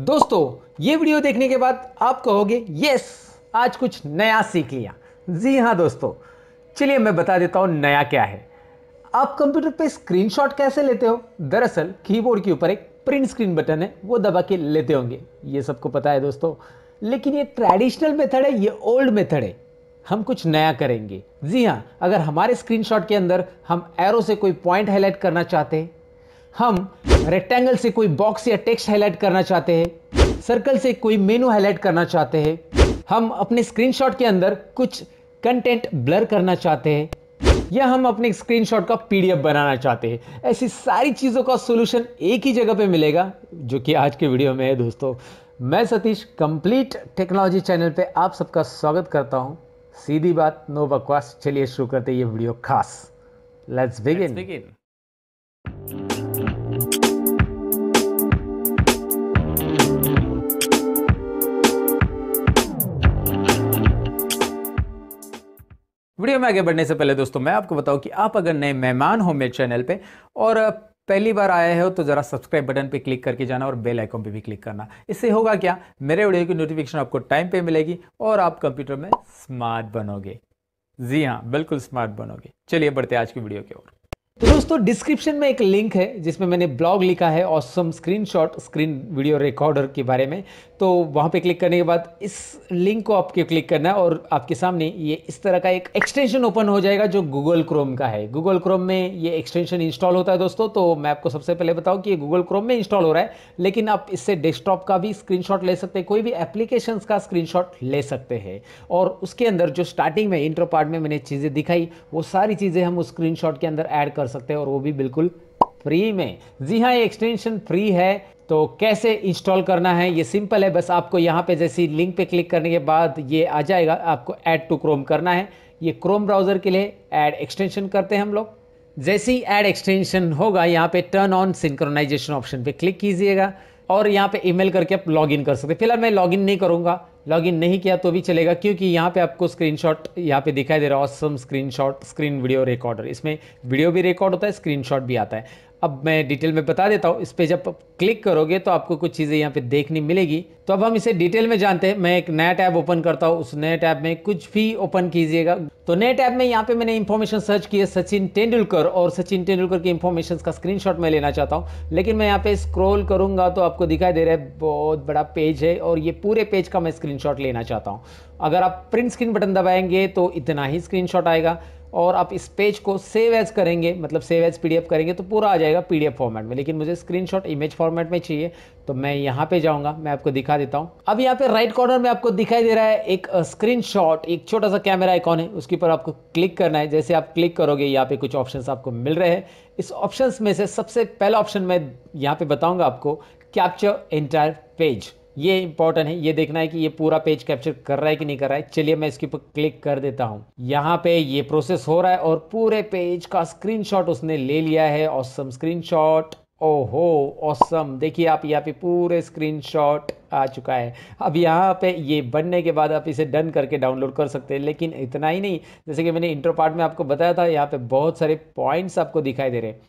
दोस्तों, ये वीडियो देखने के बाद आप कहोगे, यस, आज कुछ नया सीख लिया। जी हाँ दोस्तों, चलिए मैं बता देता हूँ नया क्या है। आप कंप्यूटर पे स्क्रीनशॉट कैसे लेते हो? दरअसल, कीबोर्ड के ऊपर एक प्रिंट स्क्रीन बटन है, वो दबा के लेते होंगे। ये सबको पता है दोस्तों। लेकिन ये ट्रेडिशनल मेथड है, ये ओल्ड मेथड है। हम कुछ नया करेंगे। जी हाँ अगर हमारे स्क्रीनशॉट के अंदर हम एरो से कोई पॉइंट हाईलाइट करना चाहते हैं, हम रेक्टेंगल से कोई बॉक्स या टेक्स्ट हाईलाइट करना चाहते हैं। सर्कल से कोई मेनू हाईलाइट करना चाहते हैं। हम अपने स्क्रीनशॉट के अंदर कुछ कंटेंट ब्लर करना चाहते हैं। या हम अपने स्क्रीनशॉट का पीडीएफ बनाना चाहते हैं। ऐसी सारी चीज़ों का सोल्यूशन एक ही जगह पे मिलेगा जो कि आज के वीडियो में है दोस्तों। मैं सतीश कंप्लीट टेक्नोलॉजी चैनल पे आप सबका स्वागत करता हूँ। सीधी बात नो बकवास। चलिए शुरू करते ये वीडियो खास। Let's begin begin. वीडियो में आगे बढ़ने से पहले दोस्तों, मैं आपको बताऊँ कि आप अगर नए मेहमान हो मेरे चैनल पे और पहली बार आए हो तो ज़रा सब्सक्राइब बटन पे क्लिक करके जाना और बेल आइकॉन पे भी क्लिक करना। इससे होगा क्या? मेरे वीडियो की नोटिफिकेशन आपको टाइम पे मिलेगी और आप कंप्यूटर में स्मार्ट बनोगे। जी हाँ बिल्कुल स्मार्ट बनोगे। चलिए बढ़ते आज की वीडियो की ओर। तो दोस्तों डिस्क्रिप्शन में एक लिंक है जिसमें मैंने ब्लॉग लिखा है awesome screenshot screen video recorder के बारे में। तो वहाँ पे क्लिक करने के बाद इस लिंक को आपके क्लिक करना है और आपके सामने ये इस तरह का एक एक्सटेंशन ओपन हो जाएगा जो गूगल क्रोम का है। गूगल क्रोम में ये एक्सटेंशन इंस्टॉल होता है दोस्तों तो मैं आपको सबसे पहले बताऊँ कि ये गूगल क्रोम में इंस्टॉल हो रहा है, लेकिन आप इससे डेस्कटॉप का भी स्क्रीन ले सकते हैं, कोई भी एप्लीकेशन का स्क्रीन ले सकते हैं। और उसके अंदर जो स्टार्टिंग में इंट्रो पार्ट में मैंने चीज़ें दिखाई, वो सारी चीज़ें हम उस स्क्रीन के अंदर ऐड कर सकते हैं और वो भी बिल्कुल फ्री में। जी हाँ ये एक्सटेंशन फ्री है तो कैसे इंस्टॉल करना है? ये सिंपल है, बस आपको यहाँ पे जैसी लिंक पे क्लिक करने के बाद ये आ जाएगा, आपको ऐड टू क्रोम करना है। ये क्रोम ब्राउज़र के लिए ऐड एक्सटेंशन करते हैं हम लोग। जैसे ही ऐड एक्सटेंशन होगा, यहाँ पे टर्न ऑन सिंक्रोनाइजेशन ऑप्शन पे क्लिक कीजिएगा और यहाँ पे ईमेल करके आप लॉगिन कर सकते हैं। फ़िलहाल मैं लॉगिन नहीं करूँगा। लॉगिन नहीं किया तो भी चलेगा, क्योंकि यहाँ पे आपको स्क्रीनशॉट यहाँ पे दिखाई दे रहा है। Awesome screenshot screen video recorder इसमें वीडियो भी रिकॉर्ड होता है स्क्रीनशॉट भी आता है। अब मैं डिटेल में बता देता हूँ। इस पर जब क्लिक करोगे तो आपको कुछ चीज़ें यहाँ पे देखने मिलेगी। तो अब हम इसे डिटेल में जानते हैं। मैं एक नया टैब ओपन करता हूँ। उस नए टैब में कुछ भी ओपन कीजिएगा। तो नए टैब में यहाँ पे मैंने इन्फॉर्मेशन सर्च की है सचिन तेंदुलकर और सचिन तेंदुलकर की इंफॉर्मेशन का स्क्रीनशॉट मैं लेना चाहता हूँ। लेकिन मैं यहाँ पे स्क्रोल करूँगा तो आपको दिखाई दे रहा है, बहुत बड़ा पेज है और ये पूरे पेज का मैं स्क्रीन लेना चाहता हूँ। अगर आप प्रिंट स्क्रीन बटन दबाएँगे तो इतना ही स्क्रीन आएगा। और आप इस पेज को सेव एज करेंगे मतलब सेव एज पीडीएफ करेंगे तो पूरा आ जाएगा पीडीएफ फॉर्मेट में। लेकिन मुझे स्क्रीनशॉट इमेज फॉर्मेट में चाहिए तो मैं यहाँ पे जाऊँगा, मैं आपको दिखा देता हूँ। अब यहाँ पे राइट कॉर्नर में आपको दिखाई दे रहा है एक स्क्रीनशॉट एक छोटा सा कैमरा आइकॉन है, उसके ऊपर आपको क्लिक करना है। जैसे आप क्लिक करोगे, यहाँ पे कुछ ऑप्शन आपको मिल रहे हैं। इस ऑप्शन में से सबसे पहला ऑप्शन मैं यहाँ पे बताऊँगा आपको कैप्चर एंटायर पेज ये इंपॉर्टेंट है, ये देखना है कि ये पूरा पेज कैप्चर कर रहा है कि नहीं कर रहा है। चलिए मैं इसके ऊपर क्लिक कर देता हूँ। यहाँ पे ये प्रोसेस हो रहा है और पूरे पेज का स्क्रीनशॉट उसने ले लिया है। ऑसम स्क्रीनशॉट ओहो ऑसम देखिए आप, यहाँ पे पूरे स्क्रीनशॉट आ चुका है। अब यहाँ पे ये बनने के बाद आप इसे डन करके डाउनलोड कर सकते हैं, लेकिन इतना ही नहीं। जैसे कि मैंने इंट्रो पार्ट में आपको बताया था, यहाँ पे बहुत सारे पॉइंट्स आपको दिखाई दे रहे हैं।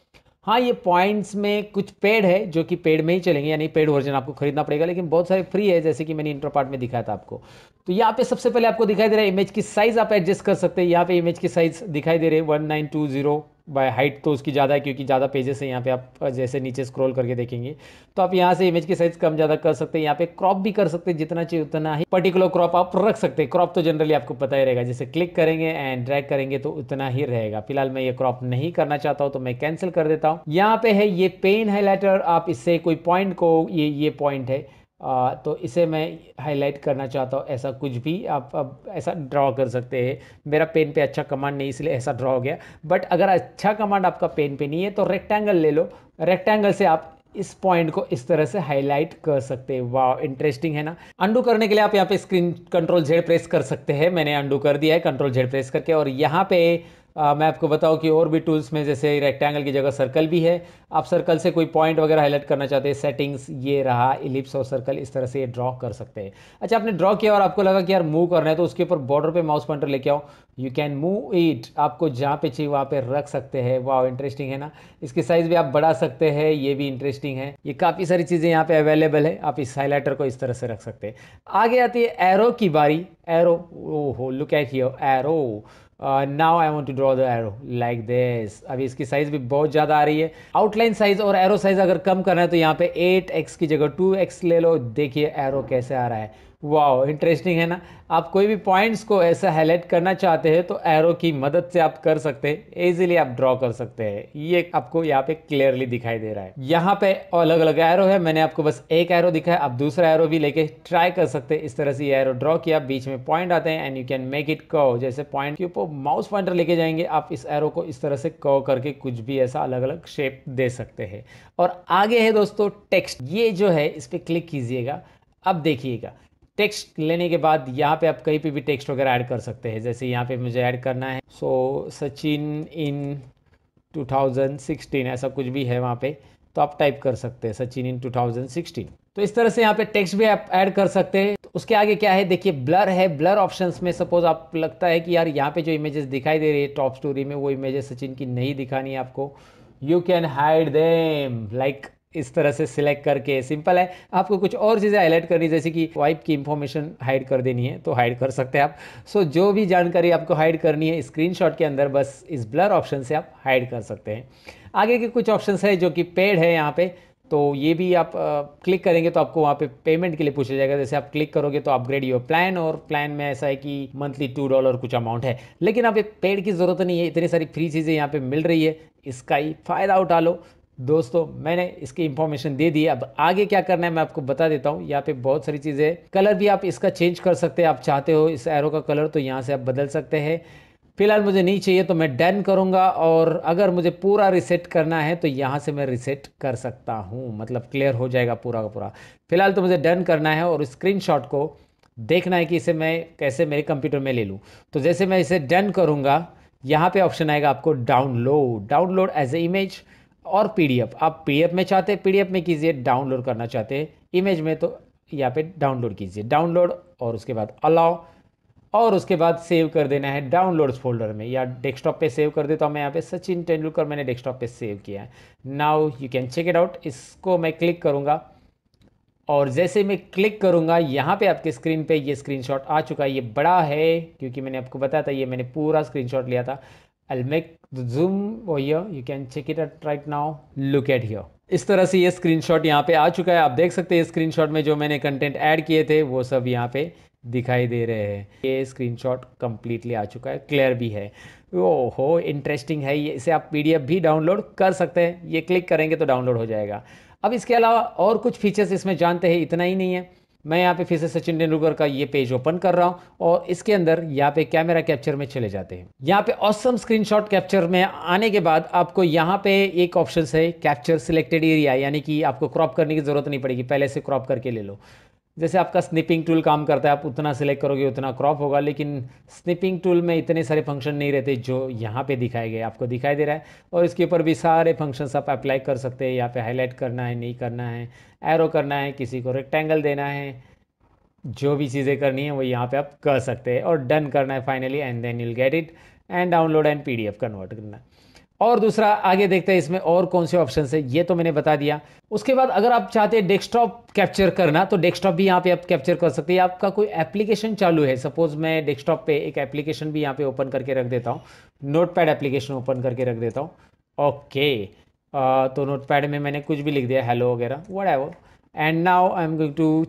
हाँ ये पॉइंट्स में कुछ पेड है जो कि पेड में ही चलेंगे, यानी पेड वर्जन आपको खरीदना पड़ेगा, लेकिन बहुत सारे फ्री है, जैसे कि मैंने इंटर पार्ट में दिखाया था आपको। तो यहाँ पे सबसे पहले आपको दिखाई दे रहा है इमेज की साइज़ आप एडजस्ट कर सकते हैं। यहाँ पे इमेज की साइज़ दिखाई दे रहे one nine two zero by height तो उसकी ज़्यादा है, क्योंकि ज़्यादा पेजेस है, यहाँ पे आप जैसे नीचे स्क्रॉल करके देखेंगे तो आप यहाँ से इमेज की साइज़ कम ज़्यादा कर सकते हैं, यहाँ पे क्रॉप भी कर सकते हैं, जितना चाहिए उतना ही पर्टिकुलर क्रॉप आप रख सकते हैं। क्रॉप तो जनरली आपको पता ही रहेगा, जैसे क्लिक करेंगे एंड ड्रैग करेंगे तो उतना ही रहेगा। फ़िलहाल मैं ये क्रॉप नहीं करना चाहता हूँ तो मैं कैंसिल कर देता हूँ। यहाँ पे है ये पेन हाईलाइटर आप इससे कोई पॉइंट को, ये ये पॉइंट है आ, तो इसे मैं हाईलाइट करना चाहता हूँ ऐसा कुछ भी आप अब ऐसा ड्रॉ कर सकते हैं। मेरा पेन पे अच्छा कमांड नहीं इसलिए ऐसा ड्रॉ हो गया। बट अगर अच्छा कमांड आपका पेन पे नहीं है तो रेक्टेंगल ले लो। रेक्टेंगल से आप इस पॉइंट को इस तरह से हाईलाइट कर सकते हैं। वाह इंटरेस्टिंग है ना? अंडू करने के लिए आप यहाँ पे स्क्रीन कंट्रोल जेड प्रेस कर सकते हैं। मैंने अंडू कर दिया है कंट्रोल जेड प्रेस करके। और यहाँ पे आ, मैं आपको बताऊँ कि और भी टूल्स में जैसे रेक्टेंगल की जगह सर्कल भी है। आप सर्कल से कोई पॉइंट वगैरह हाईलाइट करना चाहते हैं सेटिंग्स ये रहा इलिप्स और सर्कल इस तरह से ये ड्रॉ कर सकते हैं। अच्छा आपने ड्रॉ किया और आपको लगा कि यार मूव करना है तो उसके ऊपर बॉर्डर पे माउस पॉइंटर लेके आओ। यू कैन मूव इट आपको जहाँ पे चाहिए वहाँ पे रख सकते हैं। वाह इंटरेस्टिंग है ना? इसकी साइज़ भी आप बढ़ा सकते हैं ये भी इंटरेस्टिंग है। ये काफ़ी सारी चीज़ें यहाँ पे अवेलेबल है। आप इस हाईलाइटर को इस तरह से रख सकते हैं। आगे आती है एरो की बारी। एरो ओहो look at here arrow now I want to draw the arrow like this अभी इसकी साइज़ भी बहुत ज़्यादा आ रही है। आउटलाइन साइज़ और एरो साइज़ अगर कम करना है तो यहाँ पे एट एक्स की जगह टू एक्स ले लो। देखिए एरो कैसे आ रहा है। वाओ इंटरेस्टिंग है ना? आप कोई भी पॉइंट्स को ऐसा हाईलाइट करना चाहते हैं तो एरो की मदद से आप कर सकते हैं। इजीली आप ड्रॉ कर सकते हैं। ये आपको यहाँ पे क्लियरली दिखाई दे रहा है। यहाँ पे अलग अलग एरो है। मैंने आपको बस एक एरो दिखाया, आप दूसरा एरो भी लेके ट्राई कर सकते हैं। इस तरह से ये एरो ड्रॉ किया, बीच में पॉइंट आते हैं and you can make it curve जैसे पॉइंट के ऊपर माउस पॉइंटर लेके जाएँगे, आप इस एरो को इस तरह से कव करके कुछ भी ऐसा अलग अलग शेप दे सकते हैं। और आगे है दोस्तों टेक्स्ट ये जो है, इस पर क्लिक कीजिएगा। अब देखिएगा। टेक्स्ट लेने के बाद यहाँ पे आप कहीं पे भी टेक्स्ट वगैरह ऐड कर सकते हैं। जैसे यहाँ पे मुझे ऐड करना है। सो सचिन इन 2016 ऐसा कुछ भी है वहाँ पे तो आप टाइप कर सकते हैं, सचिन इन 2016 तो इस तरह से यहाँ पे टेक्स्ट भी आप ऐड कर सकते हैं। तो उसके आगे क्या है? देखिए ब्लर है। ब्लर ऑप्शंस में सपोज़ आप लगता है कि यार यहाँ पे जो इमेजेस दिखाई दे रही है टॉप स्टोरी में, वो इमेजेस सचिन की नहीं दिखानी आपको। You can hide them like इस तरह से सिलेक्ट करके सिंपल है। आपको कुछ और चीज़ें हाईलाइट करनी जैसे कि वाइप की इंफॉर्मेशन हाइड कर देनी है तो हाइड कर सकते हैं आप। सो so, जो भी जानकारी आपको हाइड करनी है स्क्रीनशॉट के अंदर बस इस ब्लर ऑप्शन से आप हाइड कर सकते हैं। आगे के कुछ ऑप्शंस है जो कि पेड है यहाँ पे तो ये भी आप आ, क्लिक करेंगे तो आपको वहाँ पे पेमेंट के लिए पूछा जाएगा। जैसे आप क्लिक करोगे तो अपग्रेड योर प्लान और प्लान में ऐसा है कि मंथली टू डॉलर कुछ अमाउंट है। लेकिन आप पेड की ज़रूरत नहीं है इतनी सारी फ्री चीज़ें यहाँ पे मिल रही है इसका ही फ़ायदा उठा लो। दोस्तों, मैंने इसकी इंफॉर्मेशन दे दी अब आगे क्या करना है, मैं आपको बता देता हूँ। यहाँ पे बहुत सारी चीज़ें कलर भी आप इसका चेंज कर सकते हैं। आप चाहते हो इस एरो का कलर तो यहाँ से आप बदल सकते हैं। फ़िलहाल मुझे नहीं चाहिए तो मैं डन करूँगा। और अगर मुझे पूरा रिसेट करना है तो यहाँ से मैं रिसेट कर सकता हूँ। मतलब क्लियर हो जाएगा पूरा का पूरा। फ़िलहाल तो मुझे डन करना है और स्क्रीन को देखना है कि इसे मैं कैसे मेरे कंप्यूटर में ले लूँ। तो जैसे मैं इसे डन करूँगा, यहाँ पे ऑप्शन आएगा आपको download download as a image और पीडीएफ। आप पीडीएफ में चाहते हैं, पीडीएफ में कीजिए, डाउनलोड करना चाहते हैं। इमेज में तो यहाँ पे डाउनलोड कीजिए। डाउनलोड और उसके बाद अलाउ और उसके बाद सेव कर देना है डाउनलोड्स फोल्डर में। या डेस्कटॉप पे सेव कर देता हूँ मैं यहाँ पे सचिन तेंदुलकर मैंने डेस्कटॉप पे सेव किया है। Now you can check it out इसको मैं क्लिक करूँगा। और जैसे मैं क्लिक करूँगा, यहाँ पे आपके स्क्रीन पे ये स्क्रीनशॉट आ चुका है। ये बड़ा है, क्योंकि मैंने आपको बताया था, ये मैंने पूरा स्क्रीनशॉट लिया था। I'll make the zoom over here. You can check it out right now. Look at here. इस तरह से ये स्क्रीनशॉट यहाँ पे आ चुका है। आप देख सकते हैं स्क्रीनशॉट में जो मैंने कंटेंट ऐड किए थे, वो सब यहाँ पे दिखाई दे रहे हैं। ये स्क्रीनशॉट कंप्लीटली आ चुका है। क्लियर भी है। ओहो इंटरेस्टिंग है ये। इसे आप पीडीएफ भी डाउनलोड कर सकते हैं। ये क्लिक करेंगे तो डाउनलोड हो जाएगा। अब इसके अलावा और कुछ फीचर्स इसमें जानते हैं। इतना ही नहीं है। मैं यहाँ पे फिर से सचिन तेंदुलकर का ये पेज ओपन कर रहा हूँ और इसके अंदर यहाँ पे कैमरा कैप्चर में चले जाते हैं। यहाँ पे ऑसम स्क्रीनशॉट कैप्चर में आने के बाद आपको यहाँ पे एक ऑप्शन है कैप्चर सिलेक्टेड एरिया यानी कि आपको क्रॉप करने की ज़रूरत नहीं पड़ेगी, पहले से क्रॉप करके ले लो। जैसे आपका स्निपिंग टूल काम करता है, आप उतना सिलेक्ट करोगे, उतना क्रॉप होगा, लेकिन स्निपिंग टूल में इतने सारे फ़ंक्शन नहीं रहते जो यहाँ पे दिखाए गए, आपको दिखाई दे रहा है। और इसके ऊपर भी सारे फ़ंक्शंस आप अप्लाई कर सकते हैं, यहाँ पे हाईलाइट करना है, नहीं करना है एरो करना है, किसी को रेक्टेंगल देना है, जो भी चीज़ें करनी है, वो यहाँ पर आप कर सकते हैं। और डन करना है finally and then you'll get it and download and PDF convert करना है। और दूसरा, आगे देखते हैं इसमें और कौन से ऑप्शन है, ये तो मैंने बता दिया। उसके बाद अगर आप चाहते हैं डेस्कटॉप कैप्चर करना तो डेस्कटॉप भी यहाँ पे आप कैप्चर कर सकते हैं। आपका कोई एप्लीकेशन चालू है सपोज़ मैं डेस्कटॉप पे एक एप्लीकेशन भी यहाँ पे ओपन करके रख देता हूँ। नोट एप्लीकेशन ओपन करके रख देता हूँ। ओके तो नोट में मैंने कुछ भी लिख दिया हेलो वगैरह what and now I am going to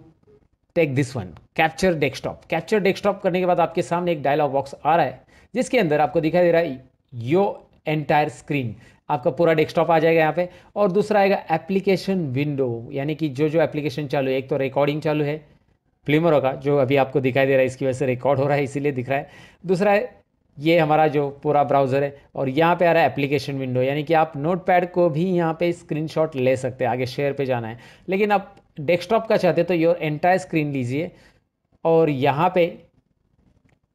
take this one capture desktop capture desktop करने के बाद आपके सामने एक डायलॉग बॉक्स आ रहा है, जिसके अंदर आपको दिखाई दे रहा है यो एंटायर स्क्रीन आपका पूरा डेस्कटॉप आ जाएगा यहाँ पे और दूसरा आएगा एप्लीकेशन विंडो यानी कि जो जो एप्लीकेशन चालू है, एक तो रिकॉर्डिंग चालू है फ्लिमरो का, जो अभी आपको दिखाई दे रहा है, इसकी वजह से रिकॉर्ड हो रहा है, इसीलिए दिख रहा है। दूसरा है, ये हमारा जो पूरा ब्राउज़र है और यहाँ पे आ रहा है एप्लीकेशन विंडो यानी कि आप नोट को भी यहाँ पे स्क्रीनशॉट ले सकते हैं, आगे शेयर पे जाना है। लेकिन आप डेस्कटॉप का चाहते तो योर एंटायर स्क्रीन लीजिए और यहाँ पे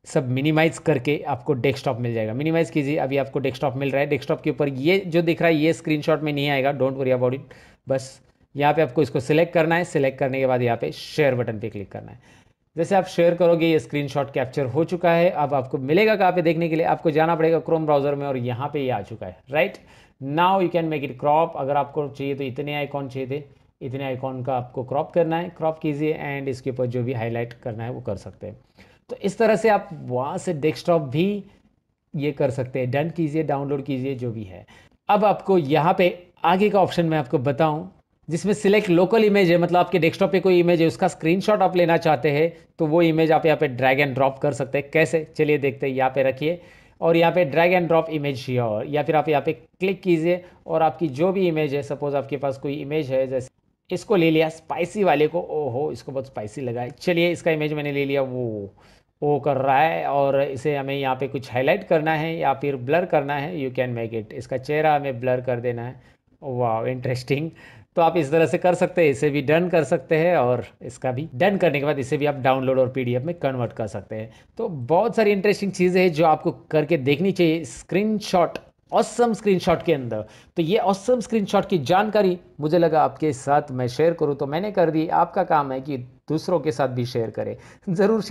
सब मिनिमाइज करके आपको डेस्कटॉप मिल जाएगा। मिनिमाइज कीजिए, अभी आपको डेस्कटॉप मिल रहा है। डेस्कटॉप के ऊपर ये जो दिख रहा है, ये स्क्रीनशॉट में नहीं आएगा। डोंट वरी अबाउट इट बस यहाँ पे आपको इसको सिलेक्ट करना है। सिलेक्ट करने के बाद यहाँ पे शेयर बटन पे क्लिक करना है। जैसे आप शेयर करोगे, ये स्क्रीनशॉट कैप्चर हो चुका है। अब आपको मिलेगा कहाँ पे देखने के लिए? आपको जाना पड़ेगा क्रोम ब्राउज़र में और यहाँ पे ये आ चुका है। Right now you can make it crop अगर आपको चाहिए तो इतने आइकॉन चाहिए थे। इतने आइकॉन का आपको क्रॉप करना है। क्रॉप कीजिए एंड इसके ऊपर जो भी हाईलाइट करना है वो कर सकते हैं। तो इस तरह से आप वहाँ से डेस्कटॉप भी ये कर सकते हैं। डन कीजिए डाउनलोड कीजिए, जो भी है। अब आपको यहाँ पे आगे का ऑप्शन मैं आपको बताऊँ, जिसमें सिलेक्ट लोकल इमेज है मतलब आपके डेस्कटॉप पे कोई इमेज है, उसका स्क्रीनशॉट आप लेना चाहते हैं तो वो इमेज आप यहाँ पे ड्रैग एंड ड्रॉप कर सकते हैं। कैसे? चलिए देखते हैं, यहाँ पे रखिए। और यहाँ पे ड्रैग एंड ड्रॉप इमेज और या फिर आप यहाँ पे क्लिक कीजिए, और आपकी जो भी इमेज है सपोज़ आपके पास कोई इमेज है, जैसे इसको ले लिया स्पाइसी वाले को, ओहो, इसको बहुत स्पाइसी लगा है। चलिए, इसका इमेज मैंने ले लिया, वो वो कर रहा है और इसे हमें यहाँ पे कुछ हाईलाइट करना है या फिर ब्लर करना है यू कैन मेक इट इसका चेहरा हमें ब्लर कर देना है। वाह इंटरेस्टिंग तो आप इस तरह से कर सकते हैं, इसे भी डन कर सकते हैं और इसका भी डन करने के बाद इसे भी आप डाउनलोड और पीडीएफ में कन्वर्ट कर सकते हैं। तो बहुत सारी इंटरेस्टिंग चीज़ें हैं जो आपको करके देखनी चाहिए स्क्रीनशॉट ऑसम स्क्रीनशॉट के अंदर। तो ये ऑसम स्क्रीनशॉट की जानकारी मुझे लगा आपके साथ मैं शेयर करूँ तो मैंने कर दी। आपका काम है कि दूसरों के साथ भी शेयर करें। ज़रूर